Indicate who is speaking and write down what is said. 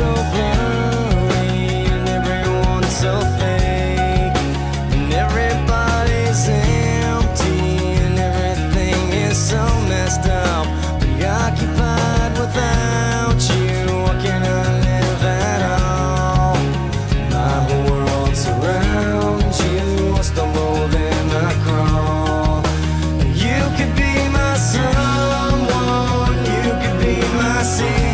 Speaker 1: so bright. see.